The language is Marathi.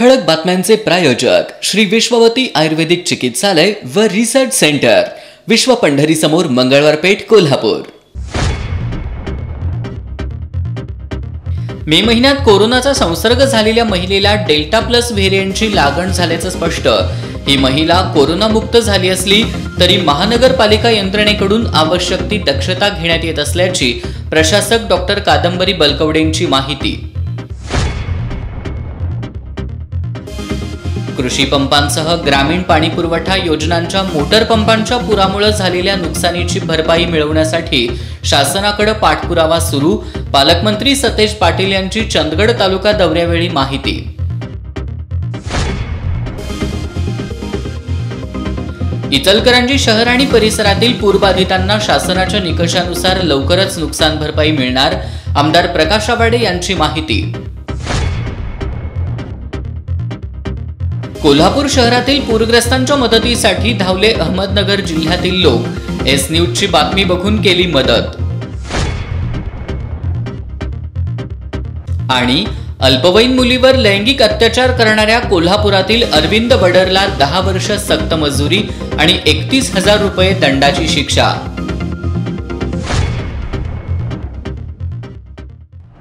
ठळक बातम्यांचे प्रायोजक श्री विश्ववती आयुर्वेदिक चिकित्सालय व रिसर्च सेंटर विश्व पंढरी समोर मंगळवार पेठ कोल्हापूर. मे महिन्यात कोरोनाचा संसर्ग झालेल्या महिलेला डेल्टा प्लस व्हेरियंटची लागण झाल्याचं स्पष्ट. ही महिला कोरोनामुक्त झाली असली तरी महानगरपालिका यंत्रणेकडून आवश्यक ती दक्षता घेण्यात येत असल्याची प्रशासक डॉक्टर कादंबरी बलकवडेंची माहिती. कृषी पंपांसह ग्रामीण पाणी पुरवठा योजनांच्या मोटर पंपांच्या पुरामुळे झालेल्या नुकसानीची भरपाई मिळवण्यासाठी शासनाकडे पाठपुरावा सुरू. पालकमंत्री सतेज पाटील यांची चंदगड तालुका दौऱ्यावेळी माहिती. इचलकरंजी शहर आणि परिसरातील पूरबाधितांना शासनाच्या निकषानुसार लवकरच नुकसान भरपाई मिळणार. आमदार प्रकाश आवाडे यांची माहिती. कोल्हापूर शहरातील पूरग्रस्तांच्या मदतीसाठी धावले अहमदनगर जिल्ह्यातील लोक. एस न्यूजची बातमी बघून केली मदत. आणि अल्पवयीन मुलीवर लैंगिक अत्याचार करणाऱ्या कोल्हापुरातील अरविंद बडरला दहा वर्ष सक्त मजुरी आणि एकतीस हजार रुपये दंडाची शिक्षा.